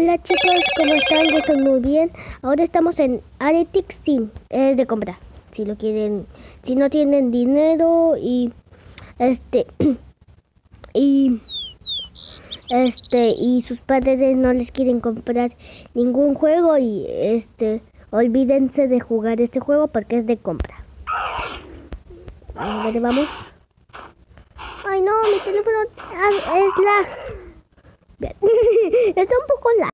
Hola chicos, ¿cómo están? Yo estoy muy bien. Ahora estamos en Aretix Sim, es de compra. Si lo quieren, si no tienen dinero y este y este y sus padres no les quieren comprar ningún juego y este olvídense de jugar este juego porque es de compra. A ver, vamos. Ay no, mi teléfono ah, es la Está un poco la